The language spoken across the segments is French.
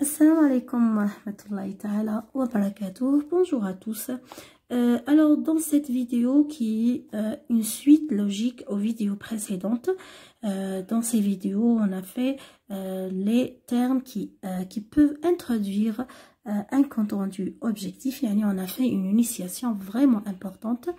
Assalamu alaikum wa rahmatullahi wa barakatuh. Bonjour à tous. Euh, alors, dans cette vidéo qui est euh, une suite logique aux vidéos précédentes, euh, dans ces vidéos, on a fait les termes qui, qui peuvent introduire un compte rendu objectif. Yani on a fait une initiation vraiment importante.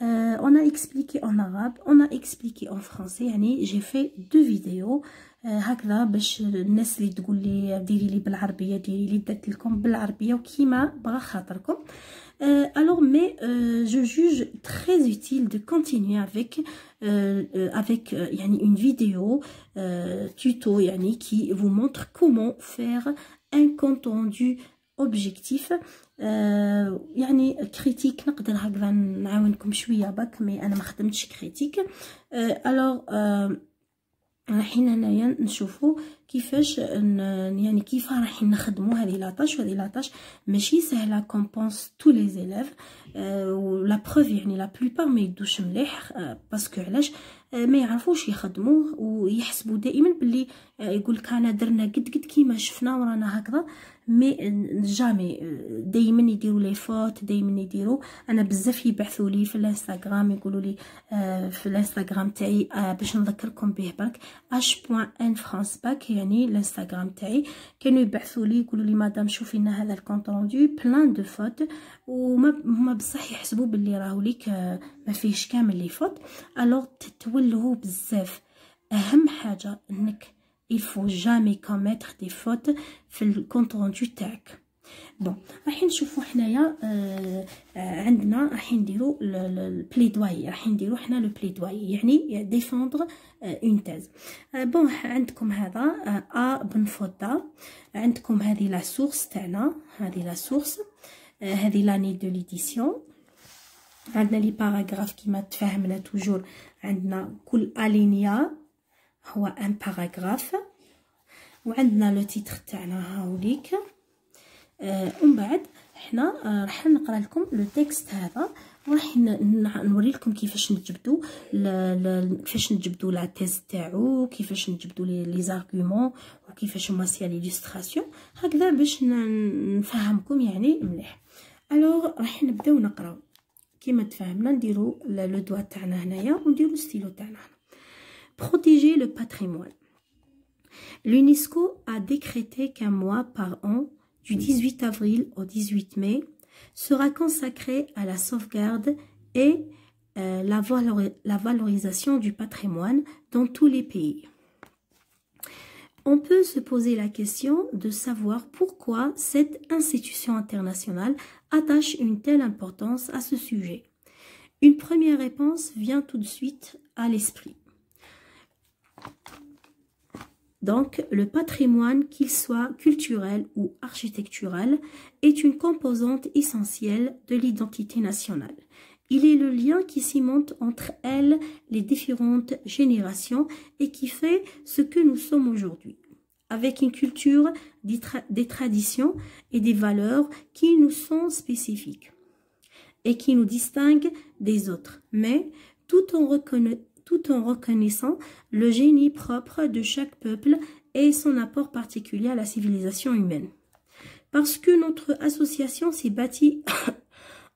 on a expliqué en arabe, on a expliqué en français. Yani j'ai fait deux vidéos. هكذا باش الناس اللي تقول لي ديري لي بالعربية ديري لي درت لكم بالعربية وكيما بغى خاطركم. الوغ مي جو جوج تري يوتيل دو كونتينيي افيك افيك يعني اون فيديو توتو يعني كي فو مونتر كومون فير ان كونت اوبجيكتيف يعني كريتيك نقدر هكذا نعاونكم شوية باك مي أنا ما خدمتش كريتيك الوغ أه حين هنايا نشوفوا كيفاش يعني كيف راح نخدموا هذه لاطاش وهذه لاطاش ماشي سهلة كومبونس تو لي زيليف ولا بروف يعني لا بلوبار ما يدوش مليح باسكو علاش؟ ما يعرفوش يخدموه ويحسبوا دائما باللي يقول لك أنا درنا قد قد كيما شفنا ورانا هكذا مي جامي دائما يديروا لي فوت دائما يديروا أنا بزاف يبعثوا لي في الإنستغرام يقولوا لي في الإنستغرام تاعي باش نذكركم به برك اش بوين ان فرانس باك يعني الانستغرام تاعي. كانوا يبعثوا لي يقولوا لي مدام شوفي لنا هذا الكونت روندو بلان دو فوت وما هما بصح يحسبوا باللي راهو ليك ما فيهش كامل لي فوت الوغ تتولهوا بزاف. أهم حاجة إنك il faut jamais commettre des fautes في الكونت روندو تاعك. بون راح نشوفوا حنايا آه آه عندنا راح نديروا البليدواي راح نديروا حنا لو بليدواي يعني ديفوندر اون تيز بون عندكم هذا ا بن فودا عندكم هذه لا سورس تاعنا هذه لا سورس آه هذه لاني دو ليديسيون عندنا لي باراغراف كيما تفاهمنا توجور عندنا كل الينيا هو ان باراغراف وعندنا لو تيتر تاعنا هاوليك. آه ومن بعد حنا آه راح نقرا لكم لو تكست هذا. وراح نوري لكم كيفاش نجبدوا كيفاش نجبدوا لا تيز تاعو كيفاش نجبدوا لي زارغومون وكيفاش هما سي ليلوستراسيون هكذا باش نفهمكم يعني مليح. الوغ راح نبداو نقراو كيما تفهمنا نديرو لو دوا تاعنا هنايا ونديرو ستيلو تاعنا Protéger le patrimoine. L'UNESCO a décrété qu'un mois par an, du 18 avril au 18 mai, sera consacré à la sauvegarde et euh, la valorisation du patrimoine dans tous les pays. On peut se poser la question de savoir pourquoi cette institution internationale attache une telle importance à ce sujet. Une première réponse vient tout de suite à l'esprit. Donc, le patrimoine, qu'il soit culturel ou architectural, est une composante essentielle de l'identité nationale. Il est le lien qui cimente entre elles les différentes générations et qui fait ce que nous sommes aujourd'hui. Avec une culture, des, tra des traditions et des valeurs qui nous sont spécifiques et qui nous distinguent des autres, mais tout en reconnaissant tout en reconnaissant le génie propre de chaque peuple et son apport particulier à la civilisation humaine. Parce que notre association s'est bâtie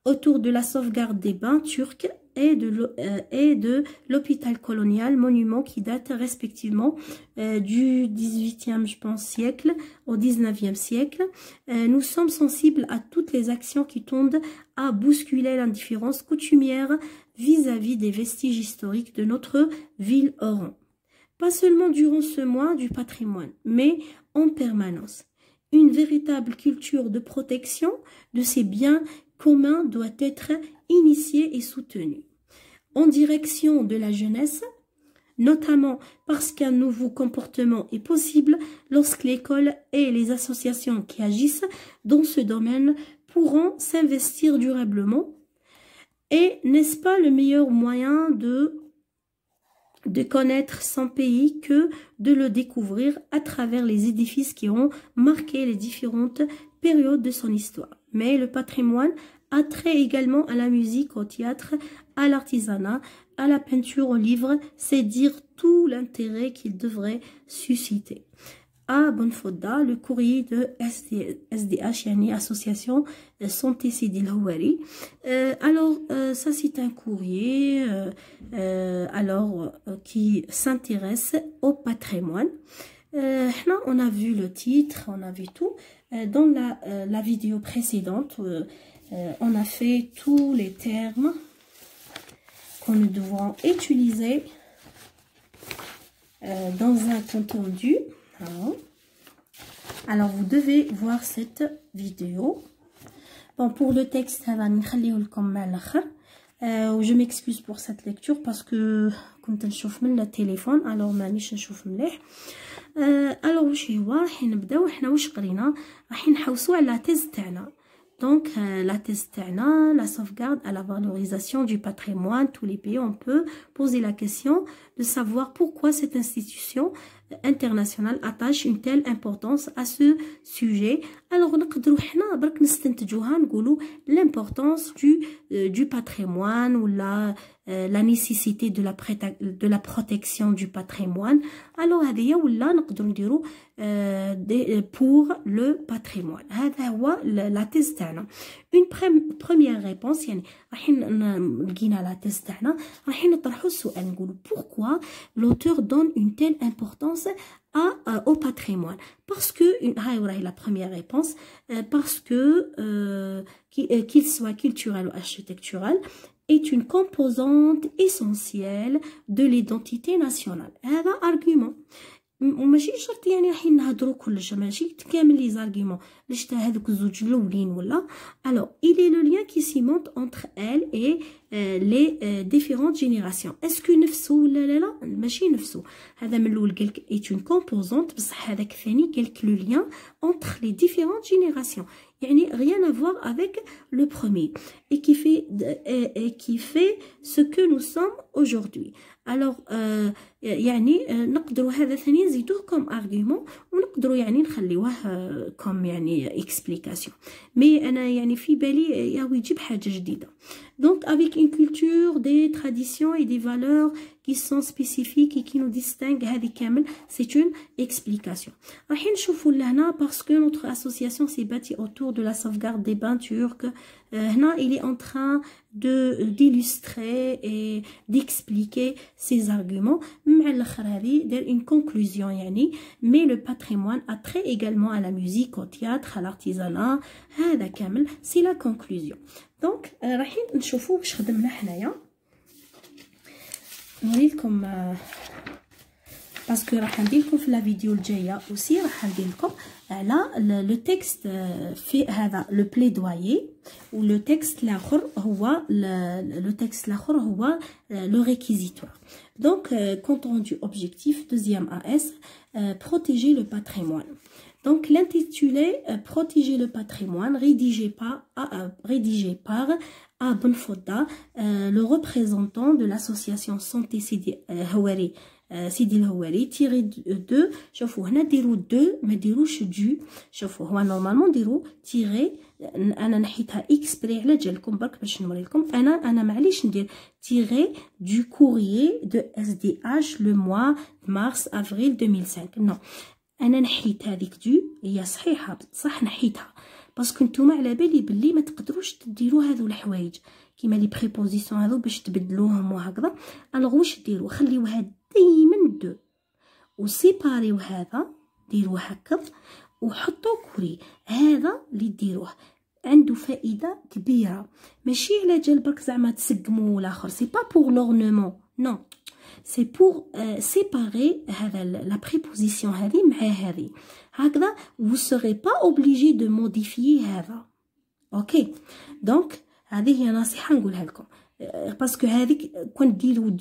autour de la sauvegarde des bains turcs et de l'hôpital colonial, monument qui date respectivement euh, du 18e, je pense, siècle au 19e siècle. Euh, nous sommes sensibles à toutes les actions qui tendent à bousculer l'indifférence coutumière vis-à-vis -vis des vestiges historiques de notre ville Oran. Pas seulement durant ce mois du patrimoine, mais en permanence. Une véritable culture de protection de ces biens communs doit être initiée et soutenue. En direction de la jeunesse, notamment parce qu'un nouveau comportement est possible lorsque l'école et les associations qui agissent dans ce domaine pourront s'investir durablement. Et n'est-ce pas le meilleur moyen de, de connaître son pays que de le découvrir à travers les édifices qui ont marqué les différentes périodes de son histoire. Mais le patrimoine a trait également à la musique, au théâtre, à l'artisanat, à la peinture, au livre, c'est dire tout l'intérêt qu'il devrait susciter. à Bonfoda le courrier de SDH, yani Association Santé Sidi Houari. Euh, alors, euh, ça c'est un courrier euh, alors qui s'intéresse au patrimoine. Euh, on a vu le titre, on a vu tout. Euh, dans euh, la, vidéo précédente, on a fait tous les termes que nous utiliser dans un compte-rendu. Hein. Alors, vous devez voir cette vidéo. Bon, pour le texte, hein. je m'excuse pour cette lecture parce que quand je le téléphone, alors je نشوف مليح alors واش هو راح نبداو حنا واش قرينا راح نحوسو على تيز تاعنا Donc, euh, la thèse la sauvegarde à la valorisation du patrimoine, tous les pays, on peut poser la question de savoir pourquoi cette institution internationale attache une telle importance à ce sujet. Alors, l'importance du, euh, du patrimoine ou la, euh, la nécessité de la, de la protection du patrimoine. Alors, euh, pour le patrimoine. la thèse Une première réponse, يعني l'auteur donne une telle importance à, euh, au patrimoine parce que la première réponse euh, parce que euh, qu'il soit culturel ou architectural est une composante essentielle de l'identité nationale. Un argument. وماشي شرط يعني راحين نهضروا كلش. ماشي؟ كامل لي زارغيومون باش هذوك الزوج الأولين ولا؟ ألو il لو ليان كي سيمونت اونتر ال اي لي ديفيرونت جينيراسيون اسكو نفسو ولا لا لا ماشي نفسو هذا من الأول قالك ايت اون كومبوزونت بصح هذاك الثاني قالك لو ليان اونتر لي ديفيرونت جينيراسيون يعني rien à voir avec le premier et qui fait et, et qui fait ce que nous sommes aujourd'hui alors euh, يعني نقدروا هذا ثاني نزيدوه كوم ارغيومون ونقدروا يعني نخليوه كوم يعني اكسبليكاسيون مي انا يعني في بالي ياهو يجيب حاجه جديده donc, avec une culture, des traditions et des valeurs qui sont spécifiques et qui nous distinguent, c'est une explication. Parce que notre association s'est bâtie autour de la sauvegarde des bains turcs. Euh, il est en train de d'illustrer et d'expliquer ses arguments مع الاخر هذه دار une conclusion يعني mais le patrimoine a trait également à la musique au théâtre à l'artisanat هذا كامل c'est la conclusion donc راح نشوفوا واش خدمنا حنايا نوريلكم باسكو راح نديرلكم في لا فيديو الجايه اوسي راح نديرلكم على لو تكست في هذا لو بليدويي ولو تكست الاخر هو لو تكست الاخر هو لو ريكيزيتوار دونك كونت روندو اوبجيكتيف دوزيام اس protéger le patrimoine donc l'intitulé protéger le patrimoine rédigé par rédigé par à Bonfoda, euh, le représentant de l'association Santé Sidi Houari, سيدي الهواري تيغي دو شوفوا هنا ديروا دو ما ديروش دو. شوفوا هو نورمالمون ديروا تيغي أنا نحيتها اكسبري على جالكم برك باش نوريلكم أنا أنا معليش ندير تيغي دو كوريي دو اس دي اش لو موا مارس افريل 2005 نو أنا نحيت هذيك دو هي صحيحة بصح نحيتها. باسكو نتوما على بالي بلي ما تقدروش ديروا هذو الحوايج. كيما لي بريبوزيسيون هذو باش تبدلوهم وهكذا. الوغ واش ديروا خليوها ديما دو. وسيباريو هذا ديروه هكا وحطوا كوري. هذا اللي ديروه. عنده فائدة كبيرة. ماشي على جال برك زعما تسقموا الآخر سي با بور لورنمون نو سي بور سيباري هذا لا بريبوزيسيون هذه مع هذه. هكذا vous serez pas obligé de modifier هذا. أوكي دونك هذه هي نصيحة نقولها لكم. باسكو هذيك كون ديروا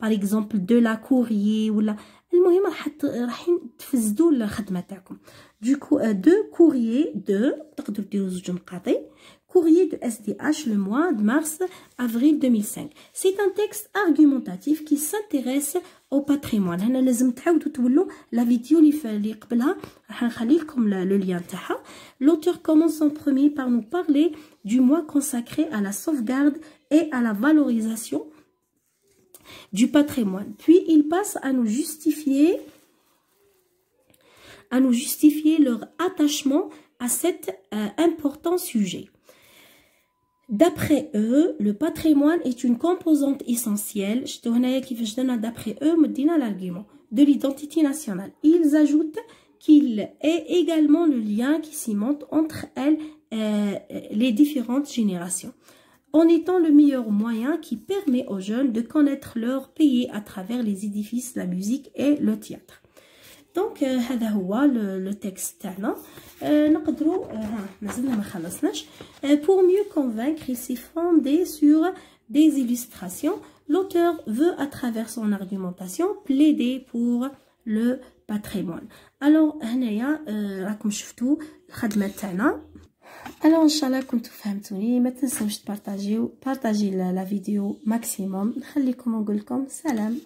باغ اكزومبل دو لا كوريي ولا المهم راح راح تفزدوا الخدمه تاعكم دوكو دو كوريي دو تقدروا ديروا زوج نقاطي courrier de SDH le mois de mars-avril 2005. C'est un texte argumentatif qui s'intéresse au patrimoine. هنا لازم تعاودوا تولوا la vidéo اللي قبلها راح نخلي لكم le lien تاعها. L'auteur commence en premier par nous parler du mois consacré à la sauvegarde et à la valorisation du patrimoine. Puis il passe à nous justifier à nous justifier leur attachement à cet euh, important sujet. D'après eux, le patrimoine est une composante essentielle, d'après eux, l'argument de l'identité nationale. Ils ajoutent qu'il est également le lien qui cimente entre elles euh, les différentes générations, en étant le meilleur moyen qui permet aux jeunes de connaître leur pays à travers les édifices, la musique et le théâtre. Donc, هذا هو le texte تاعنا نقدروا مازلنا ما خلصناش pour mieux convaincre il s'est fondé sur des illustrations l'auteur veut à travers son argumentation plaider pour le patrimoine alors هنايا راكم شفتوا الخدمه تاعنا alors ان شاء الله كنتو فهمتوني ما تنسوش تبارطاجيو بارطاجي لا فيديو ماكسيموم نخليكم ونقول لكم سلام